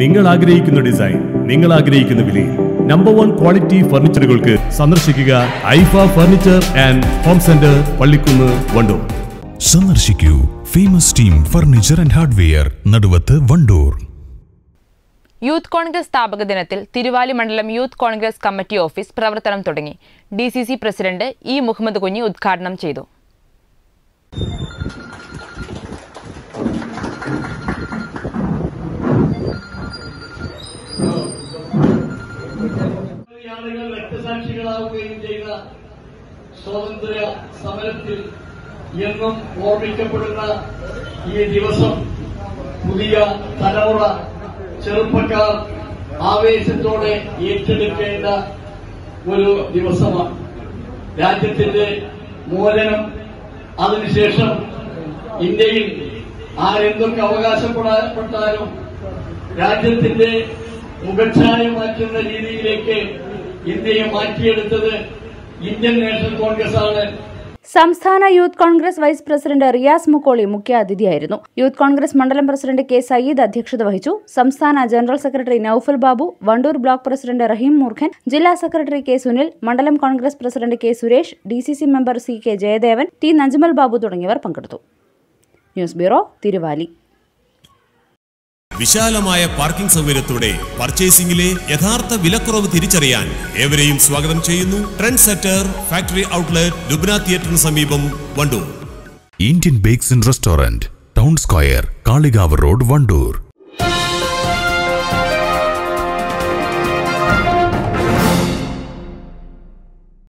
നിങ്ങൾ ആഗ്രഹിക്കുന്ന ഡിസൈൻ നിങ്ങൾ ആഗ്രഹിക്കുന്ന വിലയിൽ നമ്പർ വൺ ക്വാളിറ്റി ഫർണിച്ചറുകൾക്ക് സന്ദർശിക്കുക ഐഫ furniture and home centre Pallikkunnu Wandoor. സന്ദർശിക്കൂ. Famous team furniture and hardware Naduvath Wandoor. Youth Congress സ്ഥാപക ദിനത്തിൽ തിരുവാലി മണ്ഡലം യൂത്ത് കോൺഗ്രസ് കമ്മിറ്റി ഓഫീസ് പ്രവർത്തനം തുടങ്ങി. D C C president E Muhammad Kunhi ഉദ്ഘാടനം ചെയ്തു. ആളുകൾ രക്തസാക്ഷികളാവുകയും ചെയ്ത സ്വാതന്ത്ര്യ സമരത്തിൽ എന്നും ഓർമ്മിക്കപ്പെടുന്ന ഈ ദിവസം പുതിയ തലമുറ ചെറുപ്പക്കാർ ആവേശത്തോടെ ഏറ്റെടുക്കേണ്ട ഒരു ദിവസമാണ്. രാജ്യത്തിന്റെ മോചനം അതിനുശേഷം ഇന്ത്യയിൽ ആരെന്തൊക്കെ അവകാശപ്പെടാനും രാജ്യത്തിന്റെ മുഖച്ഛായ മാറ്റുന്ന രീതിയിലേക്ക് ഇന്ത്യയെ മാറ്റിയെടുത്തത് ഇന്ത്യൻ നാഷണൽ കോൺഗ്രസ് ആണ് സംസ്ഥാന youth Congress vice president Riyas Mukkoli മുഖ്യാതിഥിയായിരുന്നു. Youth Congress മണ്ഡലം പ്രസിഡന്റ് കെ സയ്യിദ് അധ്യക്ഷത വഹിച്ചു. സംസ്ഥാന general secretary Naufal Babu Wandoor block president Rahim Moorkhan ജില്ലാ സെക്രട്ടറി കെ സുനിൽ മണ്ഡലം Congress president K Suresh D member C K Jayadevan T Najmal Babu തുടങ്ങിയവർ പങ്കെടുത്തു. News bureau Thiruvali. വിശാലമായ parking സൗകര്യത്തോടെ പർച്ചേസിംഗിലെ യഥാർത്ഥ വിലക്കുറവ് തിരിച്ചറിയാൻ ഏവരെയും സ്വാഗതം ചെയ്യുന്നു trend setter factory outlet Lubna തിയേറ്ററിന് സമീപം Wandoor. Indian bakes and restaurant town square Kalikavu road Wandoor.